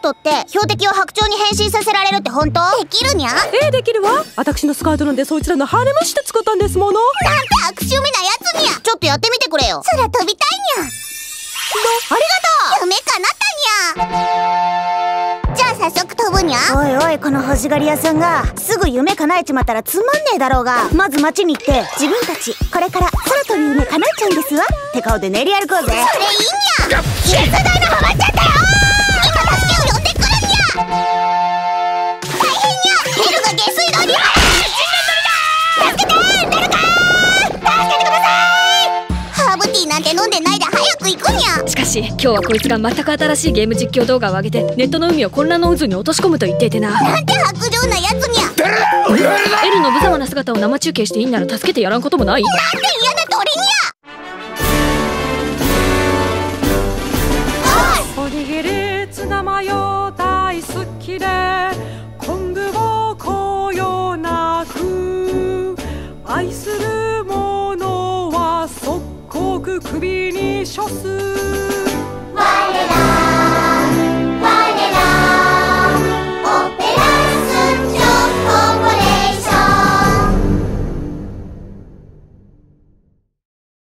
トって標的を白鳥に変身させられるって本当？できるにゃ？ええできるわ。私のスカートなんでそいつらのハーネムして作ったんですものなんて悪趣味なやつにゃ。ちょっとやってみてくれよ。空飛びたいにゃ。ありがとう？夢叶ったにゃ。じゃあ早速飛ぶにゃ。おいおいこの欲しがり屋さんが。すぐ夢叶えちまったらつまんねえだろうが。まず街に行って自分たちこれから空飛び夢叶えちゃうんですわ。って顔で練り歩こうぜ。それいいにゃハーブティーなんて飲んでないで早く行くにゃ。しかし今日はこいつが全く新しいゲーム実況動画を上げてネットの海を混乱の渦に落とし込むと言っていてな。なんて薄情なやつに。ゃなんてエルの無様な姿を生中継していいなら助けてやらんこともない？嫌な鳥にゃ。おにぎりツナマヨ大好きで昆布をこよなく愛する首に処す。我